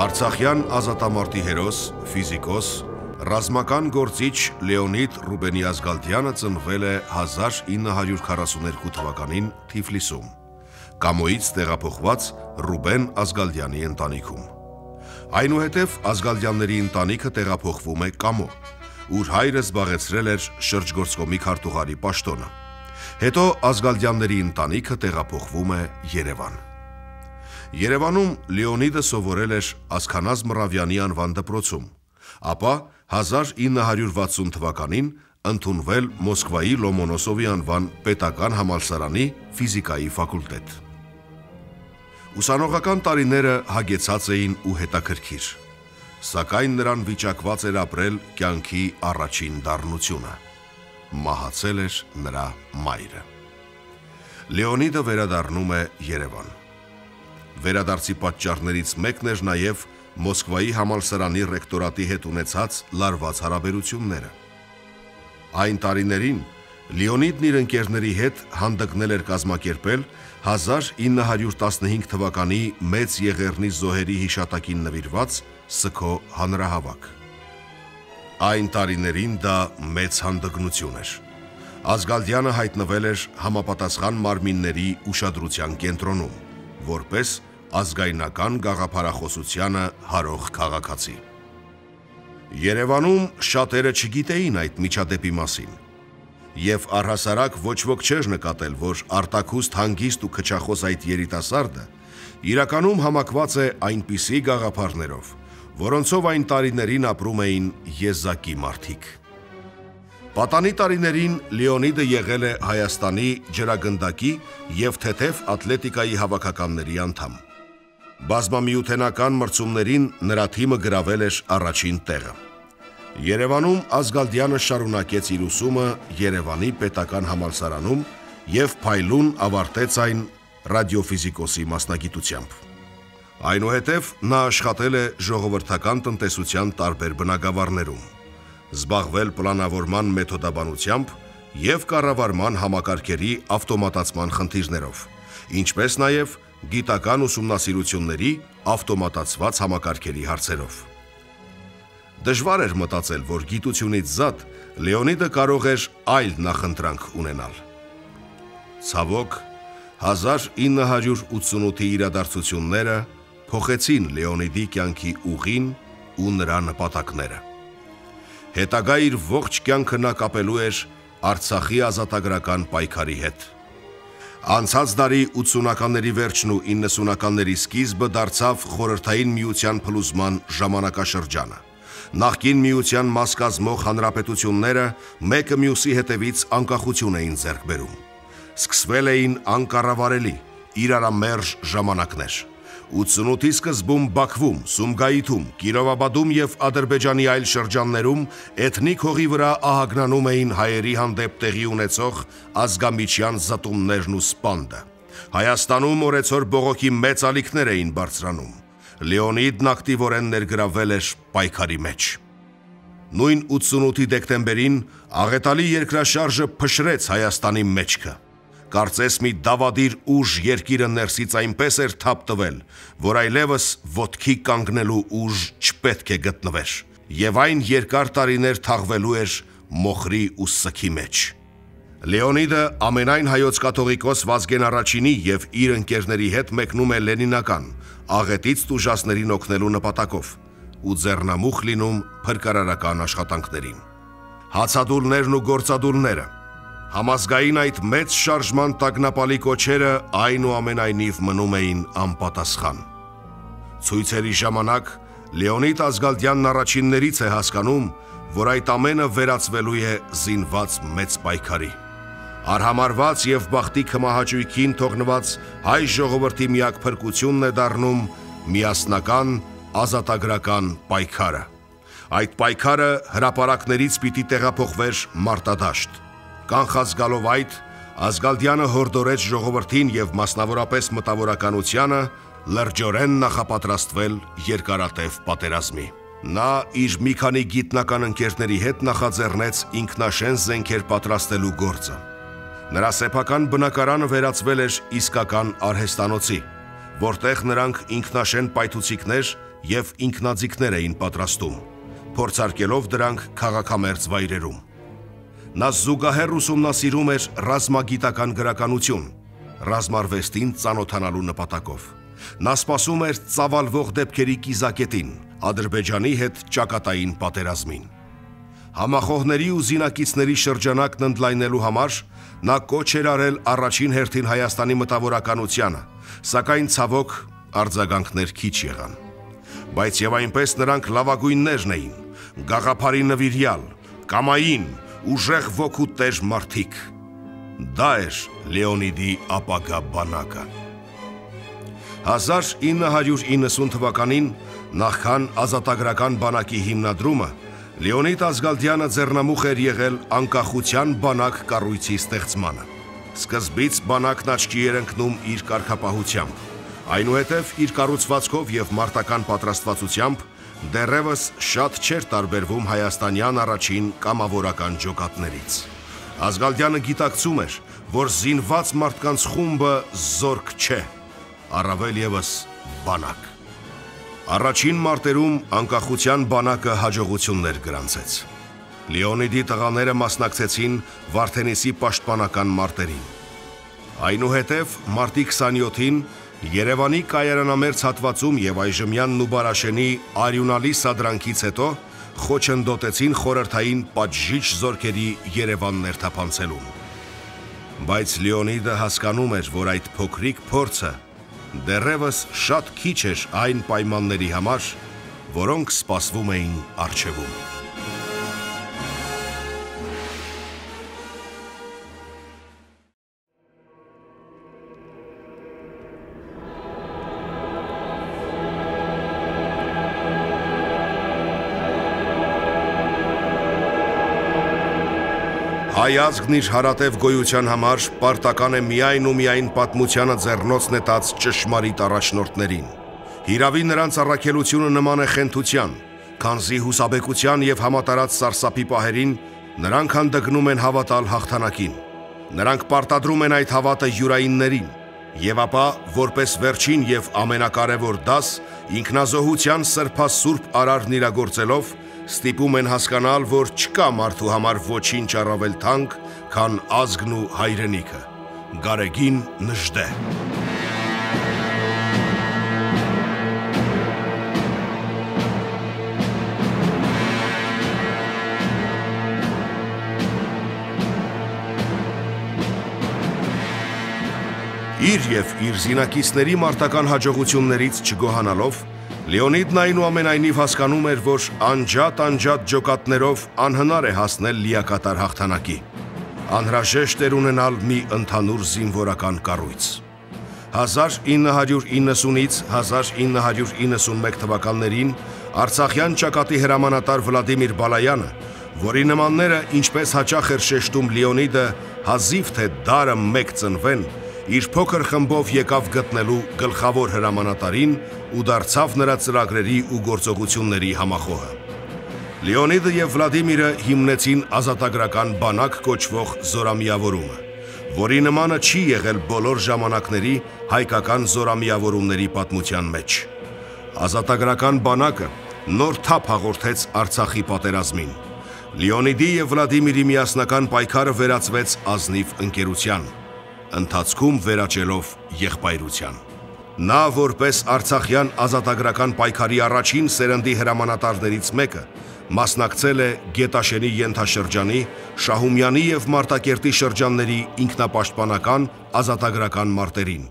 Արցախյան ազատամարտի հերոս, ֆիզիկոս, ռազմական գործիչ Լեոնիդ Ռուբենի Ազգալդյանը ծնվել է 1942 թվականին Թիֆլիսում։ Կամոյից տեղափոխված Ռուբեն Ազգալդյանի ընտանիքում։ Այնուհետև Ազգալդյանների ընտանիքը տեղափոխվում է Կամո, ուր հայրը զբաղեցրել էր շրջգործկոմի քարտուղարի պաշտոնը։ Հետո Ազգալդյանների ընտանիքը տեղափոխվում է Երևան։ Երևանում Լեոնիդը սովորել էր Ասքանազ Մռավյանի անվան դպրոցում, ապա 1960 թվականին ընդունվել Մոսկվայի Լոմոնոսովի անվան պետական համալսարանի ֆիզիկայի ֆակուլտետ։ Ուսանողական տարիները հագեցած էին ու հետաքրքիր, սակայն նրան վիճակված էր ապրել կյանքի առաջին դառնությունը։ Մահացել էր նրա մայրը։ Լեոնիդը վերադառնում է Երևան։ Վերադարձի պատճառներից մեկն էր նաև Մոսկվայի համալսարանի ռեկտորատի հետ ունեցած լարված հարաբերությունները։ Այն տարիներին Լեոնիդն իր ընկերների հետ հանդգնել էր կազմակերպել 1915 թվականի Մեծ Եղեռնի զոհերի հիշատակին նվիրված Սքո հանրահավաք։ Այն տարիներին դա մեծ հանդգնություն էր։ Ազգալդյանը հայտնվել էր համապատասխան մարմինների ուշադրության կենտրոնում, որպես ազգայնական գաղափարախոսությանը հարող քաղաքացի։ Երևանում շատերը չգիտեին այդ միջադեպի մասին, եւ առհասարակ ոչ ոք չէր նկատել, որ արտակուստ հանգիստ ու քչախոս այդ երիտասարդը իրականում համակված է այնպիսի գաղափարներով, որոնցով այն տարիներին ապրում էին եզակի մարդիկ։ Պատանի տարիներին Լեոնիդը եղել է Հայաստանի ջրագնդակի եւ թեթև ատլետիկայի հավաքականների անդամ։ Բազմամիութենական մրցումներին նրա թիմը գրավել էր առաջին տեղը։ Երևանում Ազգալդյանը շարունակեց իր ուսումը Երևանի պետական համալսարանում եւ փայլուն ավարտեց այն ռադիոֆիզիկոսի մասնագիտությամբ։ Այնուհետև նա աշխատել է ժողովրդական տնտեսության տարբեր բնագավառներում, զբաղվել պլանավորման մեթոդաբանությամբ եւ կառավարման համակարգերի ավտոմատացման խնդիրներով, ինչպես նաեւ գիտական ուսումնասիրությունների ավտոմատացված համակարգերի հարցերով։ Դժվար էր մտածել, որ գիտությունից զատ Լեոնիդը կարող էր այլ նախընտրանք ունենալ։ Ցավոք 1988-ի իրադարձությունները փոխեցին Լեոնիդի կյանքի ուղին ու նրա նպատակները։ Հետագա իր ողջ կյանքը նա կապելու էր Արցախի ազատագրական պայքարի հետ։ Անցած դարի 80-ականների վերջն ու 90-ականների սկիզբը դարձավ խորհրդային միության փլուզման ժամանակաշրջանը։ Նախկին միության մաս կազմող հանրապետությունները մեկը մյուսի հետևից անկախություն էին ձեռք բերում։ Սկսվել էին անկառավարելի, իրարամերժ ժամանակներ։ 88-ի սկզբում Բաքվում, Սումգայիթում, Կիրովաբադում եւ Ադրբեջանի այլ շրջաններում էթնիկ հողի վրա ահագնանում էին հայերի հանդեպ տեղի ունեցող ազգամիչյան զտումներն ու սպանդը։ Հայաստանում օրեցօր բողոքի մեծ ալիքներ էին բարձրանում։ Լեոնիդն ակտիվորեն ներգրավել էր պայքարի մեջ։ Նույն 88-ի դեկտեմբերին աղետալի երկրաշարժը փշրեց Հայաստանի մեջքը կարծես մի դավադիր ուժ երկիրը ներսից այնպես էր թափ տվել, որ այլևս ոտքի կանգնելու ուժ չպետք է գտնվեր, եւ այն երկար տարիներ թաղվելու էր մոխրի ու սքի մեջ։ Լեոնիդը ամենայն հայոց կաթողիկոս Վազգեն առաջինի եւ իր ընկերների հետ մեկնում է Լենինական, աղետից տուժասներին օգնելու նպատակով ու ձեռնամուխ լինում փրկարարական աշխատանքներին։ Հացադուլներն ու գործադուլները Համազգային այդ մեծ շարժման տագնապալի կոչերը այնուամենայնիվ մնում էին անպատասխան։ Ցույցերի ժամանակ Լեոնիդ Ազգալդյանն առաջիններից է հասկանում, որ այդ ամենը վերածվելու է զինված մեծ պայքարի։ Արհամարված եւ բախտի կմահաճույքին թողնված հայ ժողովրդի միակ փրկությունն է դառնում միասնական ազատագրական պայքարը։ Այդ պայքարը հրաապարակներից պիտի տեղափոխվեր մարտադաշտ Կանխած գալով այդ, Ազգալդյանը հորդորեց ժողովրդին եւ մասնավորապես մտավորականությանը լրջորեն նախապատրաստվել երկարատև պատերազմի։ Նա իր մի քանի գիտնական ընկերների հետ նախաձեռնեց ինքնաշեն զենքեր պատրաստելու գործը։ Նրա սեփական բնակարանը վերածվել էր իսկական արհեստանոցի, որտեղ նրանք ինքնաշեն պայթուցիկներ եւ ինքնաձիգներ էին պատրաստում, փորձարկելով դրանք քաղաքամերձ վայրերում։ Նա զուգահեռ ուսումնասիրում էր ռազմագիտական գրականություն, ռազմարվեստին ծանոթանալու նպատակով։ Նա սպասում էր ծավալվող դեպքերի կիզակետին, Ադրբեջանի հետ ճակատային պատերազմին։ Համախոհների ու զինակիցների շրջանակն ընդլայնելու համար նա կոչ էր արել առաջին հերթին Հայաստանի մտավորականությանը, սակայն ցավոք արձագանքներ քիչ եղան։ Բայց եւ այնպես նրանք լավագույններն էին, գաղափարի նվիրյալ, կամային, ուժեղ ոգու տեր մարդիկ։ Դա էր Լեոնիդի ապագա բանակը։ 1990 թվականին նախքան ազատագրական բանակի հիմնադրումը Լեոնիդ Ազգալդյանը ձեռնամուխ էր եղել անկախության բանակ կառույցի ստեղծմանը։ Սկզբից բանակն աչքի էր ընկնում իր կարգապահությամբ։ Այնուհետև իր կառուցվածքով եւ մարտական պատրաստվածությամբ դեռևս շատ չէր տարբերվում հայաստանյան առաջին կամավորական ջոկատներից։ Ազգալդյանը գիտակցում էր, որ զինված մարդկանց խումբը զորք չէ, առավել եւս բանակ։ Առաջին մարտերում անկախության բանակը հաջողություններ գրանցեց։ Լեոնիդի տղաները մասնակցեցին Վարդենիսի պաշտպանական մարտերին։ Այնուհետև մարտի 27-ին Երևանի կայարանամերձ հատվածում եւ այժմյան Նուբարաշենի արյունալի սադրանքից հետո խոչընդոտեցին խորհրդային պատժիչ զորքերի Երևան ներթափանցելուն։ Բայց Լեոնիդը հասկանում էր, որ այդ փոքրիկ փորձը դեռևս շատ քիչ էր այն պայմանների համար, որոնք սպասվում էին արջևում։ Հայազգն իր հարատև գոյության համար պարտական է միայն ու միայն պատմությանը ձեռնոց նետած ճշմարիտ առաջնորդներին։ Հիրավի նրանց առաքելությունը նման է խենթության, քանզի հուսաբեկության եւ համատարած սարսափի պահերին նրանք հանդգնում են հավատալ հաղթանակին։ Նրանք պարտադրում են այդ հավատը յուրայիններին, եւ ապա որպես վերջին եւ ամենակարևոր դաս ինքնազոհության սրբասուրբ արարն իրագործելով ստիպում են հասկանալ, որ չկա մարդու համար ոչինչ առավել թանկ, քան ազգն ու հայրենիքը։ Գարեգին նժդե։ Իր եւ իր զինակիցների մարտական հաջողություններից չգոհանալով Լեոնիդն այնուամենայնիվ հասկանում էր, որ անջատ-անջատ ջոկատներով անհնար է հասնել լիակատար հաղթանակի։ Անհրաժեշտ էր ունենալ մի ընդհանուր զինվորական կառույց։ 1990-ից 1991 թվականներին Արցախյան ճակատի հրամանատար Վլադիմիր Բալայանը, որի նմանները ինչպես հաճախ էր շեշտում Լեոնիդը, հազիվ թե դարը մեկ ծնվեն, իր փոքր խմբով եկավ գտնելու գլխավոր հրամանատարին ու դարձավ նրա ծրագրերի ու գործողությունների համախոհը։ Լեոնիդը եւ Վլադիմիրը հիմնեցին ազատագրական բանակ կոչվող զորամիավորումը, որի նմանը չի եղել բոլոր ժամանակների հայկական զորամիավորումների պատմության մեջ։ Ազատագրական բանակը նոր թափ հաղորդեց Արցախի պատերազմին։ Լեոնիդի եւ Վլադիմիրի միասնական պայքարը վերածվեց ազնիվ ընկերության ընթացքում վերաճելով եղբայրության։ Նա որպես Արցախյան ազատագրական պայքարի առաջին սերնդի հրամանատարներից մեկը մասնակցել է Գետաշենի ենթաշրջանի, Շահումյանի եւ Մարտակերտի շրջանների ինքնապաշտպանական ազատագրական մարտերին։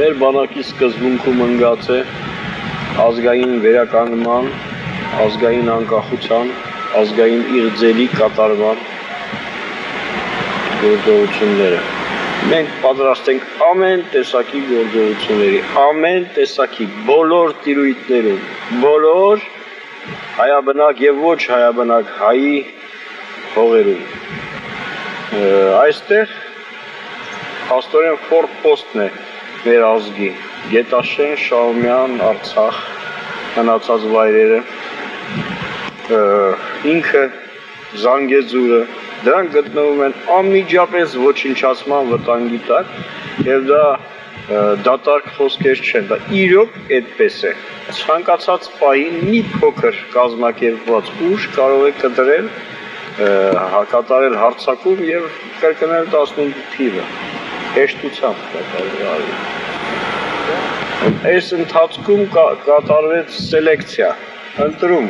Մեր բանակի սկզբունքում ընկած է ազգային վերականգնման, ազգային անկախության, ազգային իղձերի կատարման գործողությունները մենք պատրաստ ենք ամեն տեսակի գործողությունների, ամեն տեսակի բոլոր տիրույթներում, բոլոր հայաբնակ եւ ոչ հայաբնակ հայի հողերում։ Այստեղ հաստորեն ֆորտ պոստն է մեր ազգի։ Գետաշեն, Շահումյան, Արցախ հնացած վայրերը ինքը Զանգեզուրը դրանք գտնվում են անմիջապես ոչնչացման վտանգի տակ եւ դա դատարկ խոսքեր չեն, դա իրոք այդպես է։ Ցանկացած պահին մի փոքր կազմակերպված ուժ կարող է կդրել հակատարել հարցակում եւ կրկնել 18 թիվը հեշտությամբ կատարել Այս ընթացքում կատարվեց սելեկցիա, ընտրում։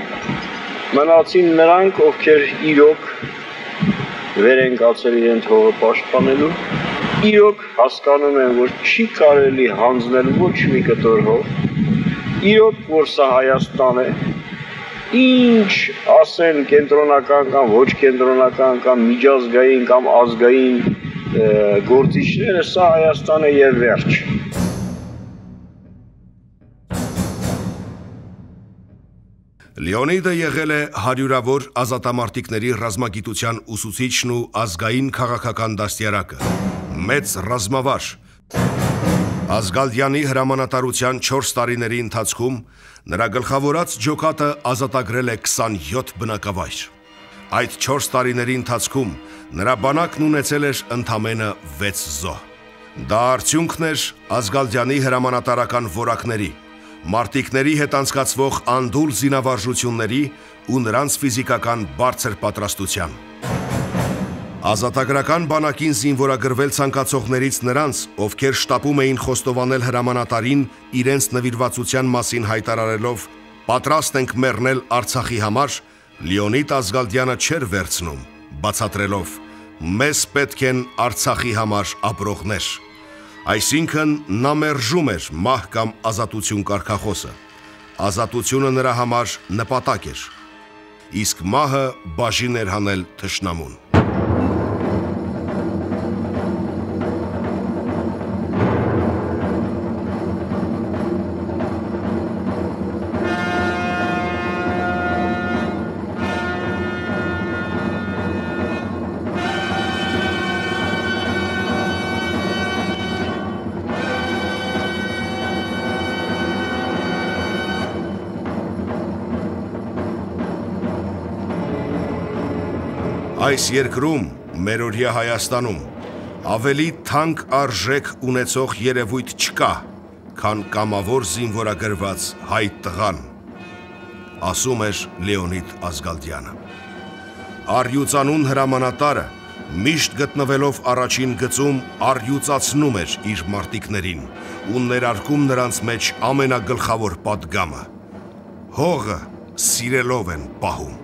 Մնացին նրանք, ովքեր իրոք վեր են կացել իրենց հողը պաշտպանելու իրոք հասկանում են, որ չի կարելի հանձնել ոչ մի կտոր հող, իրոք, որ սա Հայաստան է, ինչ ասեն կենտրոնական կամ ոչ կենտրոնական կամ միջազգային կամ ազգային գործիչները, սա Հայաստան է եւ վերջ։ Լեոնիդը եղել է հարյուրավոր ազատամարտիկների ռազմագիտության ուսուցիչն ու ազգային քաղաքական դաստիարակը մեծ ռազմավար։ Ազգալդյանի հրամանատարության 4 տարիների ընթացքում նրա գլխավորած ջոկատը ազատագրել է 27 բնակավայր։ Այդ 4 տարիների ընթացքում նրա բանակն ունեցել էր ընդամենը 6 զոհ։ Դա արդյունքն էր Ազգալդյանի հրամանատարական որակների, մարտիկների հետ անցկացվող անդուլ զինավարժությունների ու նրանց ֆիզիկական բարձր պատրաստության։ Ազատագրական բանակին զինվորագրվել ցանկացողներից նրանց, ովքեր շտապում էին խոստովանել հրամանատարին իրենց նվիրվածության մասին հայտարարելով «Պատրաստ ենք մեռնել Արցախի համար», Լեոնիդ Ազգալդյանը չէր վերցնում, բացատրելով «Մեզ պետք են Արցախի համար ապրողներ»։ Այսինքն նա մերժում էր մահ կամ ազատություն կարգախոսը։ Ազատությունը նրա համար նպատակ էր, իսկ մահը բաժին էր հանել թշնամուն։ Այս երկրում, մերօրյա Հայաստանում, ավելի թանկ արժեք ունեցող երևույթ չկա, քան կամավոր զինվորագրված հայ տղան, ասում էր Լեոնիդ Ազգալդյանը։ Արյուծանուն հրամանատարը միշտ գտնվելով առաջին գծում արյուծացնում էր իր մարտիկներին ու ներարկում նրանց մեջ ամենագլխավոր պատգամը։ Հողը սիրելով են պահում։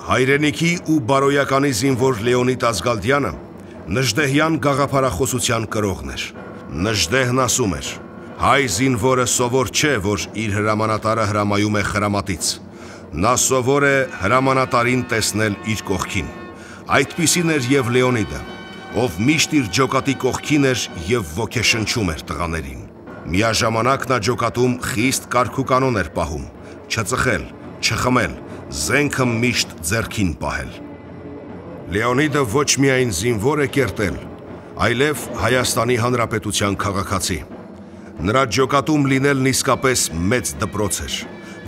Հայրենիքի ու բարոյականի զինվոր Լեոնիդ Ազգալդյանը Նժդեհյան գաղափարախոսության կրողն էր։ Նժդեհն ասում էր. հայ զինվորը սովոր չէ, որ իր հրամանատարը հրամայում է խրամատից։ Նա սովոր է հրամանատարին տեսնել իր կողքին։ Այդպիսին էր եւ Լեոնիդը, ով միշտ իր ջոկատի կողքին էր եւ ոգեշնչում էր տղաներին։ Միաժամանակ նա ջոկատում խիստ կարգուկանոն էր պահում՝ չծխել, չխմել, զենքը միշտ ձեռքին պահել։ Լեոնիդը ոչ միայն զինվոր է կերտել, այլև Հայաստանի Հանրապետության քաղաքացի։ Նրա ջոկատում լինելն իսկապես մեծ դպրոց էր,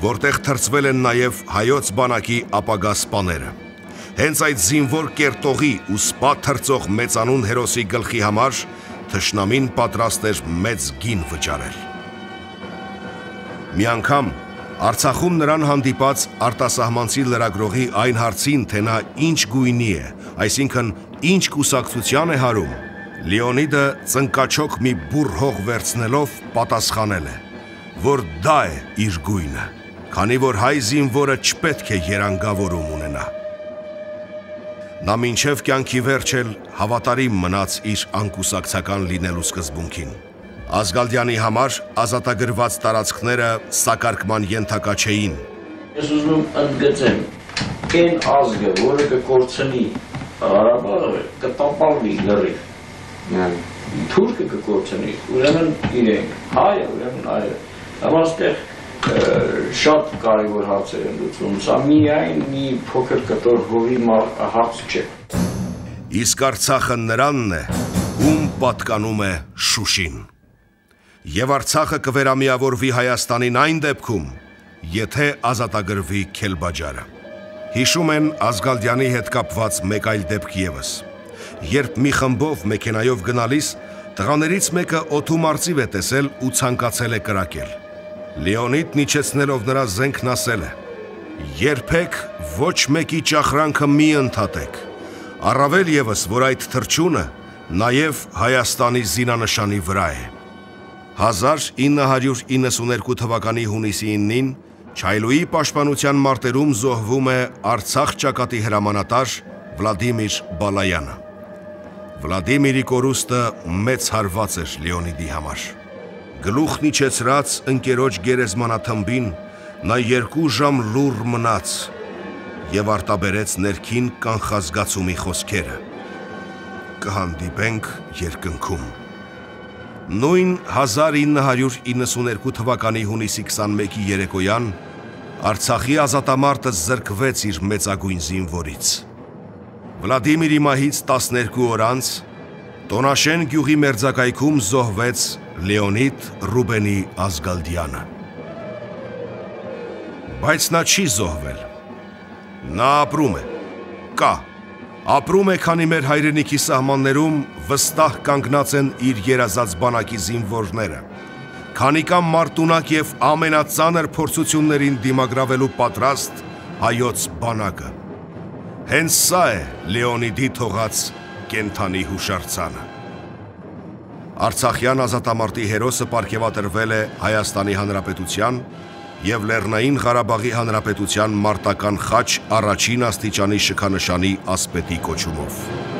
որտեղ թրծվել են նաև հայոց բանակի ապագա սպաները։ Հենց այդ զինվոր կերտողի ու սպա թրծող մեծանուն հերոսի գլխի համար թշնամին պատրաստ էր մեծ գին վճարել։ Մի անգամ Արցախում նրան հանդիպած արտասահմանցի լրագրողի այն հարցին, թե նա ինչ գույնի է, այսինքն ինչ կուսակցության է հարում, Լեոնիդը ծնկաչոք մի բուռ հող վերցնելով պատասխանել է, որ դա է իր գույնը, քանի որ հայ զինվորը չպետք է երանգավորում ունենա։ Նա մինչև կյանքի վերջել հավատարիմ մնաց իր անկուսակցական լինելու սկզբունքին։ Ազգալդյանի համար ազատագրված տարածքները սակարկման ենթակա չէին։ Ես ուզում եմ ընդգծեմ, այն ազգը, որը կկորցնի Ղարաբաղը, կտապալվի լրիվ։ Թուրքը կկորցնի, ուրեմն իրենք, հայը, ուրեմն այը։ Համաստեղ շատ կարևոր հարցեր են լուծում։ Սա միայն մի փոքր կտոր հողի հարց չէ։ Իսկ Արցախը նրանն է, ում պատկանում է Շուշին եւ Արցախը կվերամիավորվի Հայաստանին այն դեպքում, եթե ազատագրվի Քելբաջարը։ Հիշում են Ազգալդյանի հետ կապված մեկ այլ դեպք եւս։ Երբ մի խմբով մեքենայով գնալիս Տղաներից մեկը օթում արծիվ է տեսել ու ցանկացել է կրակել։ Լեոնիդն իջեցնելով նրա զենքն ասել է. Երբեք ոչ մեկի ճախրանքը մի ընդհատեք։ Առավել եւս, որ այդ թրջունը նաև Հայաստանի զինանշանի վրա է։ 1992 թվականի հունիսի 9-ին Չայլուի պաշտպանության մարտերում զոհվում է Արցախ ճակատի հրամանատար Վլադիմիր Բալայանը։ Վլադիմիրի կորուստը մեծ հարված էր Լեոնիդի համար։ Գլուխն իջեցրած ընկերոջ գերեզմանաթմբին նա երկու ժամ լուր մնաց եւ արտաբերեց ներքին կանխազգացումի խոսքերը։ Կհանդիպենք երկնքում։ Նույն 1992 թվականի հունիսի 21-ի երեկոյան Արցախի ազատամարտը զրկվեց իր մեծագույն զինվորից։ Վլադիմիրի մահից 12 օր անց Տոնաշեն գյուղի մերձակայքում զոհվեց Լեոնիդ Ռուբենի Ազգալդյանը։ Բայց նա չի զոհվել։ Նա ապրում է։ Կա ապրում է, քանի մեր հայրենիքի սահմաններում վստահ կանգնած են իր երազած բանակի զինվորները, քանի կամ մարտունակ եւ ամենածանր փորձություններին դիմագրավելու պատրաստ հայոց բանակը։ Հենց սա է Լեոնիդի թողած կենթանի հուշարձանը։ Արցախյան ազատամարտի հերոսը ապարգևատրվել է Հայաստանի Հանրապետության եւ Լեռնային Ղարաբաղի Հանրապետության մարտական խաչ առաջին աստիճանի շքանշանի ասպետի կոչումով։